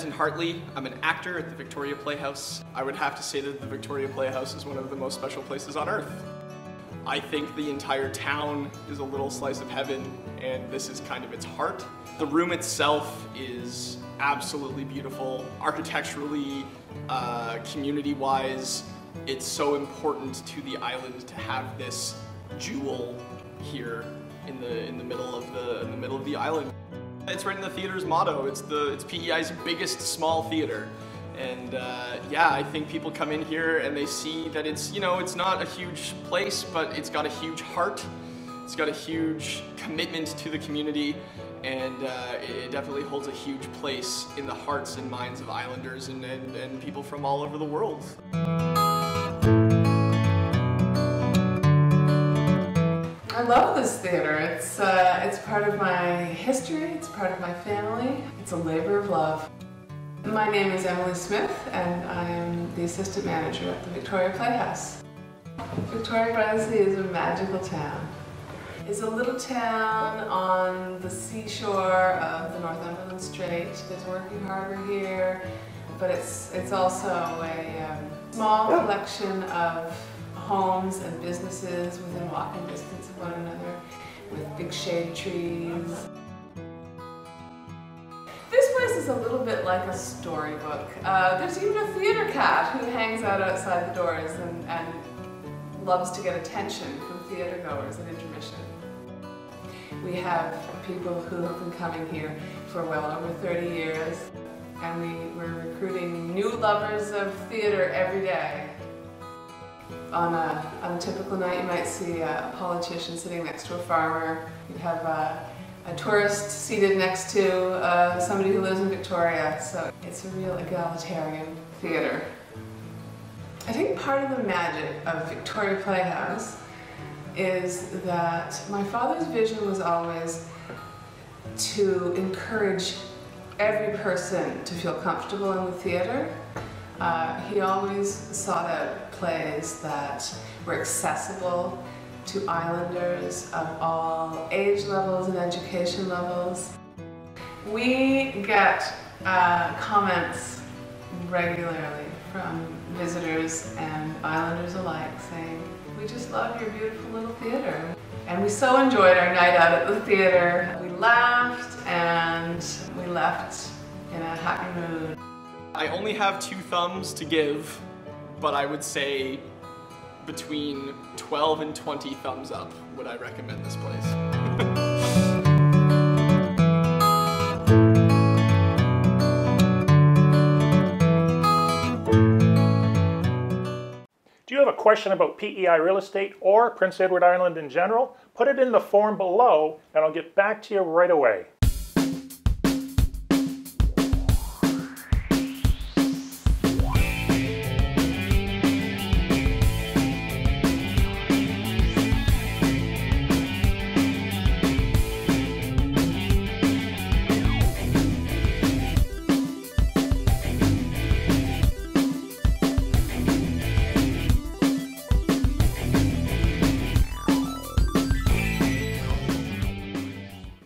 Hartley. I'm an actor at the Victoria Playhouse. I would have to say that the Victoria Playhouse is one of the most special places on earth. I think the entire town is a little slice of heaven, and this is kind of its heart. The room itself is absolutely beautiful. Architecturally, uh, community-wise, it's so important to the island to have this jewel here in the in the middle of the in the middle of the island. It's right in the theater's motto. It's the it's PEI's biggest small theater. And uh, yeah, I think people come in here and they see that it's, you know, it's not a huge place, but it's got a huge heart. It's got a huge commitment to the community, and uh, it definitely holds a huge place in the hearts and minds of islanders and, and, and people from all over the world. Love this theater. It's, uh, it's part of my history, it's part of my family. It's a labor of love. My name is Emily Smith and I am the assistant manager at the Victoria Playhouse. Victoria Bransley is a magical town. It's a little town on the seashore of the Northumberland Strait. There's working harbour here, but it's, it's also a um, small collection of homes and businesses within walking distance of one another with big shade trees. This place is a little bit like a storybook. Uh, there's even a theater cat who hangs out outside the doors and, and loves to get attention from theater goers at intermission. We have people who have been coming here for well over 30 years and we, we're recruiting new lovers of theater every day. On a, on a typical night you might see a politician sitting next to a farmer. You'd have a, a tourist seated next to uh, somebody who lives in Victoria. So it's a real egalitarian theater. I think part of the magic of Victoria Playhouse is that my father's vision was always to encourage every person to feel comfortable in the theater. Uh, he always sought out plays that were accessible to islanders of all age levels and education levels. We get uh, comments regularly from visitors and islanders alike saying, we just love your beautiful little theater. And we so enjoyed our night out at the theater. We laughed and we left in a happy mood. I only have two thumbs to give, but I would say between 12 and 20 thumbs up would I recommend this place. Do you have a question about PEI real estate or Prince Edward Island in general? Put it in the form below and I'll get back to you right away.